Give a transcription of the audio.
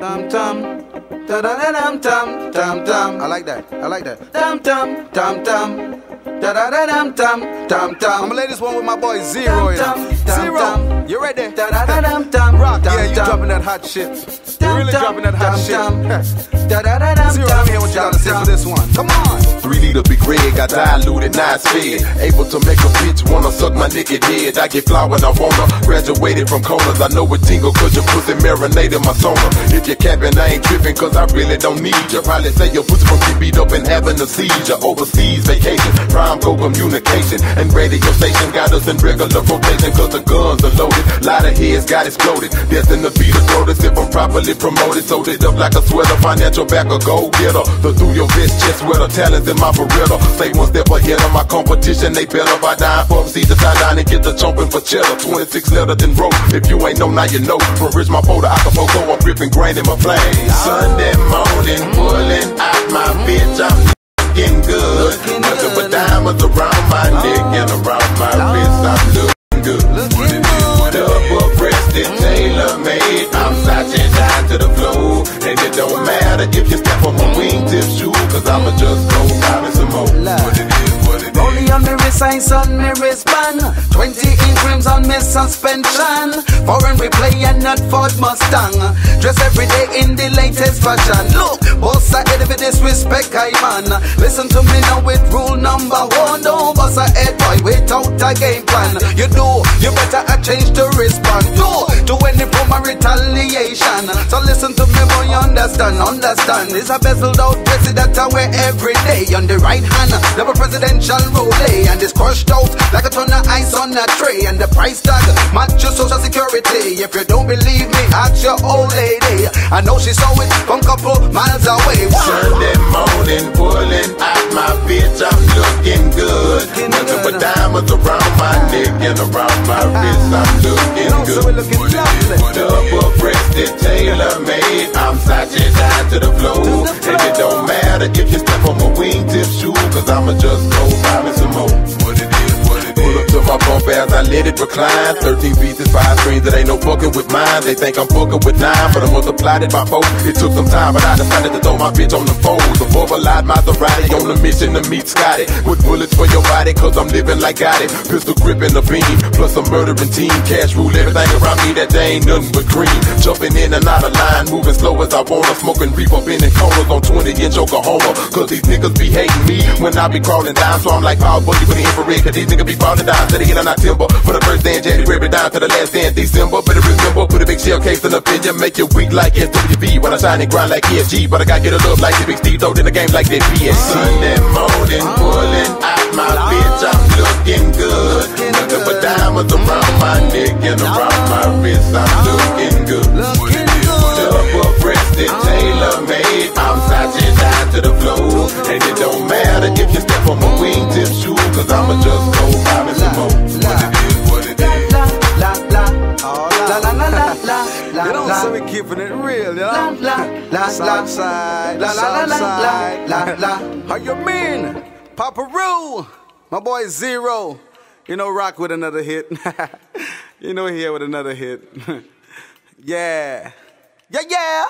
Tam tam. Da da da dum tam tam tam. I like that. I like that. Tam tam tam tam. Da da da dum tam tam tam. I'ma lay this one with my boy Z-Ro. Tam, yeah. tam, Z-Ro, tam. you ready? Da da da dum tam. Rock, Tam, yeah, you tam. dropping that hot shit. You Tam, really tam, dropping that hot tam, tam. shit. Da da da dum Z-Ro, tam. let me hear what you gotta say for this one. Come on. Three liter big red, got diluted, it's fed. Able to make a bitch wanna suck my naked head. I get fly when I wanna. Graduated from corners, I know it tingle cause your pussy marinated my sona. If you're capping, I ain't tripping cause I really don't need you. Probably say your pussy from get beat up and having a seizure. Overseas vacation, prime co communication. And radio station got us in regular rotation cause the guns are loaded. Lot of heads got exploded. Destined to be the throatest if I'm properly promoted. Sold it up like a sweater, financial back a go getter. The through your vest chest where the talents in my Beretta. Stay one step ahead of my competition, they better by dying for see the down and get the chomping for cheddar. 26 letter then roll. If you ain't know, now you know. From Rich my photo, Acapulco, I'm ripping grain in my flame. Sunday morning, pulling out my bitch, I'm looking good. Nothing but diamonds around my neck and oh. around my oh. wrist, I'm looking good. Looking good. Double breasted, mm. tailor made. I'm slouching down to the floor. And it don't matter if you step on my wingtip shoe, cause I'ma just go buy love. Only on the wrist, I saw me the wristband. 20 inch me suspension. Foreign replay and not Ford Mustang. Dress every day in the latest fashion. Look, boss I head for disrespect, I man. Listen to me now with rule number one. Don't bust a head boy without a game plan. You do, you better I change to respond. Do, to any form of retaliation. So listen to me, boy, understand, understand. It's a bezeled out that I wear every day. On the right hand, double presidential role. And it's crushed out like a ton of ice on a tray. And the price tag match your social security. If you don't believe me, ask your old lady. I know she saw it from couple miles away. Sunday morning, pulling out my bitch, I'm looking good. Looking Nothing but good. diamonds around my ah. neck and around my wrist, ah. I'm looking No, so good. we're looking. Double breasted, tailor made. I'm down to the floor. And it don't matter if you step on my wingtip shoe, cause I'ma just go it recline. 13 pieces, five screens, that ain't no fucking with mine. They think I'm fucking with nine, but I multiplied it by four. It took some time, but I decided to throw my bitch on the phone. The Volvo Maserati on a mission to meet Scotty. With bullets for your body, cause I'm living like got it. Pistol grip in the beam, plus a murdering team. Cash rule everything around me, that they ain't nothing but green. Jumping in and out of line, moving slow as I wanna. Smoking reef up in the corners on 20 inch Oklahoma. Cause these niggas be hating me when I be crawling down. So I'm like, Power Boogie for the infrared, cause these niggas be falling down hill and I timber. For the first day in January down to the last day in December. Better remember, put a big shell case in the opinion, make you weak like SWV. When I shine and grind like ESG, but I gotta get a love like the big Steve, throw in the game like that PSG. Sunday morning, pulling out my bitch, I'm looking good. Nothing but diamonds around my neck and around my wrist, I'm looking good. Double breasted, tailor made. I'm down to the floor. And it don't matter if you step on my wingtip shoe, cause I'ma just go buy la You know, la. so we keeping it real, you La, know? la, la, South la. La, la, la, la, la, la, la. How you mean? Papa Roo, my boy Z-Ro. You know, rock with another hit. you know, here with another hit. yeah. Yeah, yeah.